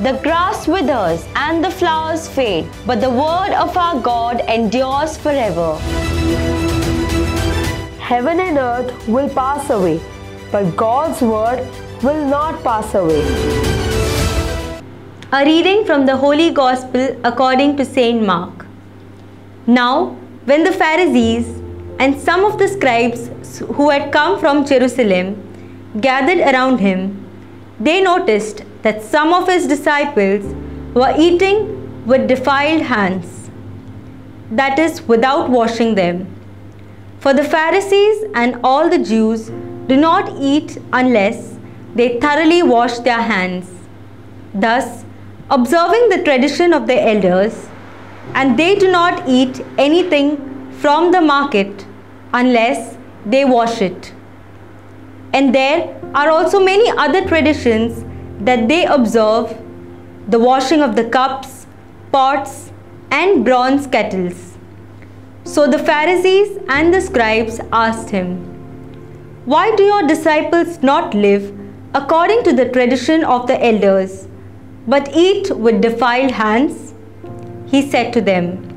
The grass withers and the flowers fade, but the word of our God endures forever. Heaven and earth will pass away, but God's word will not pass away. A reading from the Holy Gospel according to Saint Mark. Now, when the Pharisees and some of the scribes who had come from Jerusalem gathered around him, they noticed that some of his disciples were eating with defiled hands, that is, without washing them. For the Pharisees and all the Jews do not eat unless they thoroughly wash their hands. Thus, observing the tradition of the elders, and they do not eat anything from the market unless they wash it. And there are also many other traditions that they observe the washing of the cups, pots, and bronze kettles. So the Pharisees and the scribes asked him, Why do your disciples not live according to the tradition of the elders, but eat with defiled hands? He said to them,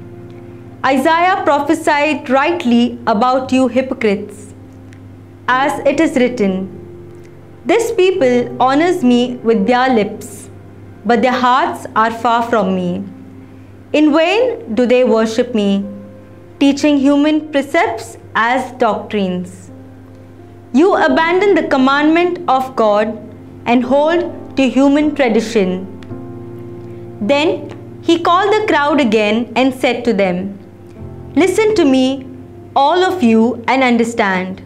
Isaiah prophesied rightly about you hypocrites, as it is written, This people honors me with their lips, but their hearts are far from me. In vain do they worship me teaching human precepts as doctrines. You abandon the commandment of God and hold to human tradition. Then he called the crowd again and said to them, Listen to me, all of you, and understand.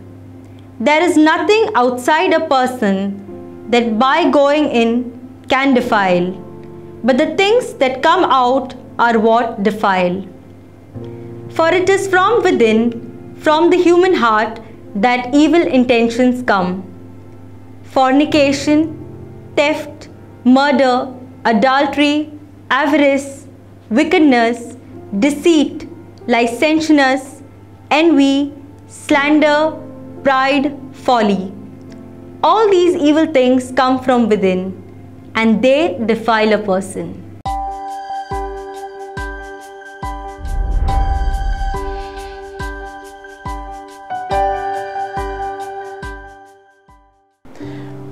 There is nothing outside a person that by going in can defile, but the things that come out are what defile. For it is from within, from the human heart, that evil intentions come. Fornication, theft, murder, adultery, avarice, wickedness, deceit, licentiousness, envy, slander, pride, folly. All these evil things come from within and they defile a person.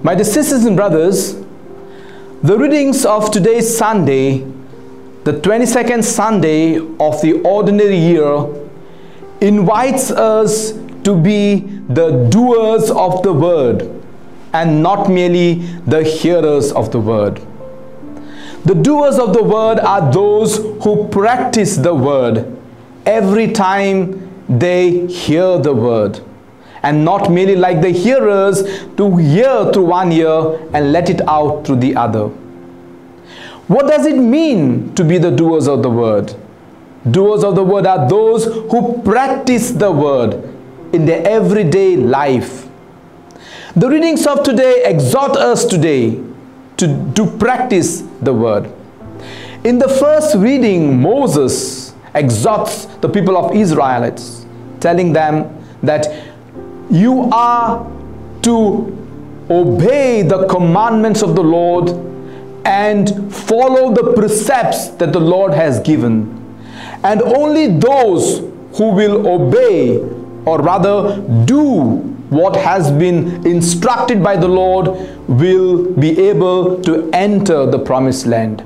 My dear sisters and brothers, the readings of today's Sunday, the 22nd Sunday of the ordinary year, invites us to be the doers of the word and not merely the hearers of the word. The doers of the word are those who practice the word every time they hear the word and not merely like the hearers to hear through one ear and let it out through the other. What does it mean to be the doers of the word? Doers of the word are those who practice the word in their everyday life. The readings of today exhort us today to, to practice the word. In the first reading, Moses exhorts the people of Israelites, telling them that you are to obey the commandments of the Lord and follow the precepts that the Lord has given. And only those who will obey or rather do what has been instructed by the Lord will be able to enter the promised land.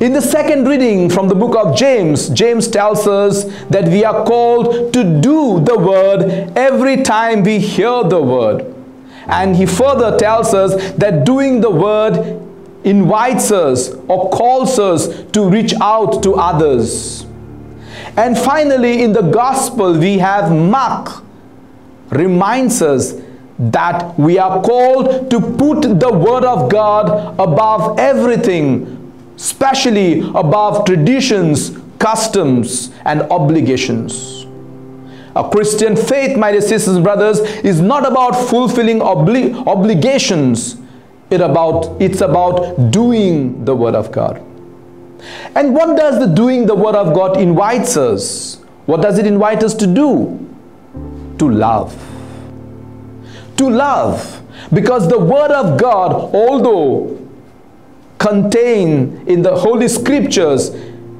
In the second reading from the book of James, James tells us that we are called to do the word every time we hear the word. And he further tells us that doing the word invites us or calls us to reach out to others. And finally, in the gospel, we have Mark reminds us that we are called to put the word of God above everything especially above traditions, customs, and obligations. A Christian faith, my dear sisters and brothers, is not about fulfilling obli obligations. It about, it's about doing the Word of God. And what does the doing the Word of God invites us? What does it invite us to do? To love. To love. Because the Word of God, although contained in the Holy Scriptures,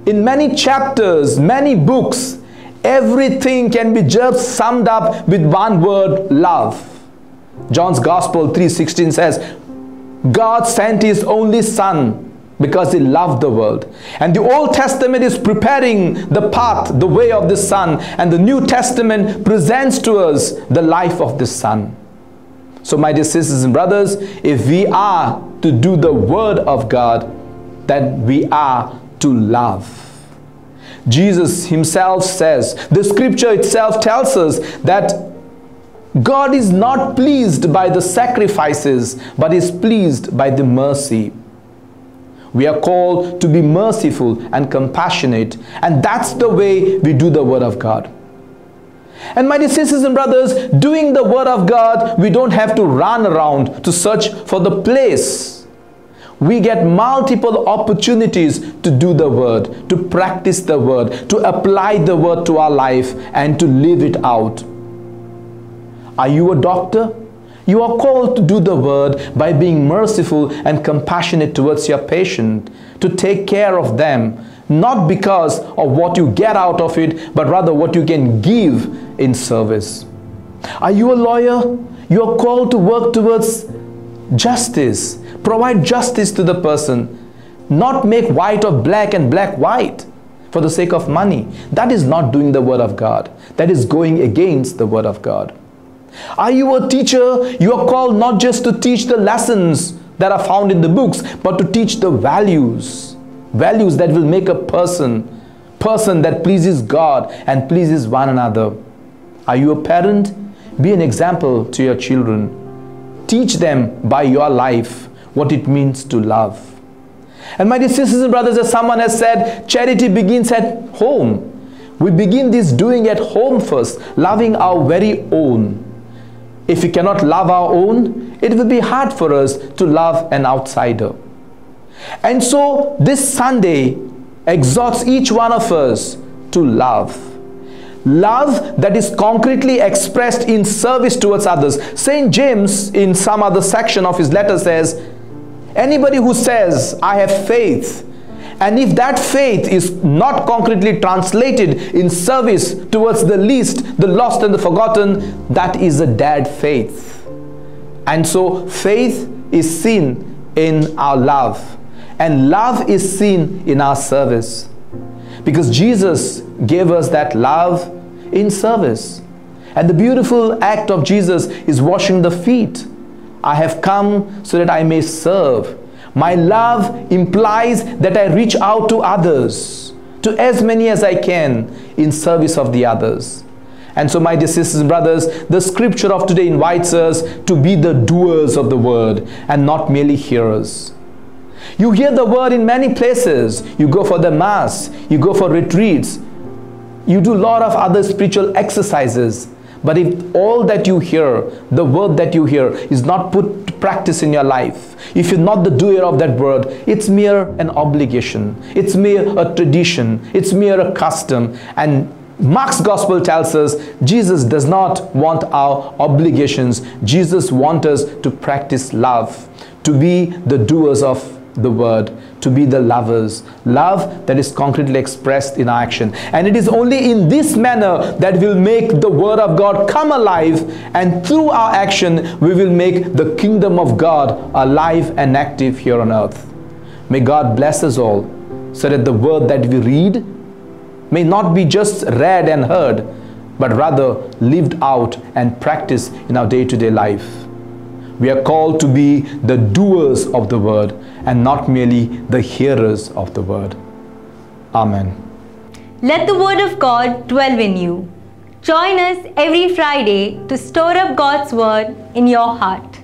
in many chapters, many books, everything can be just summed up with one word love. John's Gospel 3:16 says, God sent his only son because he loved the world. And the Old Testament is preparing the path, the way of the Son, and the New Testament presents to us the life of the Son. So, my dear sisters and brothers, if we are to do the Word of God, then we are to love. Jesus himself says, the scripture itself tells us that God is not pleased by the sacrifices, but is pleased by the mercy. We are called to be merciful and compassionate, and that's the way we do the Word of God. And my dear sisters and brothers, doing the Word of God, we don't have to run around to search for the place. We get multiple opportunities to do the Word, to practice the Word, to apply the Word to our life, and to live it out. Are you a doctor? You are called to do the word by being merciful and compassionate towards your patient, to take care of them, not because of what you get out of it, but rather what you can give in service. Are you a lawyer? You are called to work towards justice, provide justice to the person, not make white or black and black white for the sake of money. That is not doing the word of God. That is going against the word of God. Are you a teacher? You are called not just to teach the lessons that are found in the books, but to teach the values. Values that will make a person, person that pleases God and pleases one another. Are you a parent? Be an example to your children. Teach them by your life what it means to love. And my dear sisters and brothers, as someone has said, charity begins at home. We begin this doing at home first, loving our very own. If we cannot love our own, it will be hard for us to love an outsider. And so this Sunday exhorts each one of us to love. Love that is concretely expressed in service towards others. St. James, in some other section of his letter, says, Anybody who says, I have faith, and if that faith is not concretely translated in service towards the least, the lost and the forgotten, that is a dead faith. And so faith is seen in our love, and love is seen in our service. Because Jesus gave us that love in service. And the beautiful act of Jesus is washing the feet. I have come so that I may serve my love implies that I reach out to others, to as many as I can in service of the others. And so, my dear sisters and brothers, the scripture of today invites us to be the doers of the word and not merely hearers. You hear the word in many places. You go for the mass, you go for retreats, you do a lot of other spiritual exercises. But if all that you hear, the word that you hear, is not put to practice in your life, if you're not the doer of that word, it's mere an obligation, it's mere a tradition, it's mere a custom. And Mark's gospel tells us Jesus does not want our obligations. Jesus wants us to practice love, to be the doers of the word to be the lovers. Love that is concretely expressed in our action. And it is only in this manner that will make the word of god come alive and through our action we will make the kingdom of god alive and active here on earth. May god bless us all so that the word that we read may not be just read and heard but rather lived out and practiced in our day-to-day -day life we are called to be the doers of the word and not merely the hearers of the word. Amen. Let the word of God dwell in you. Join us every Friday to store up God's word in your heart.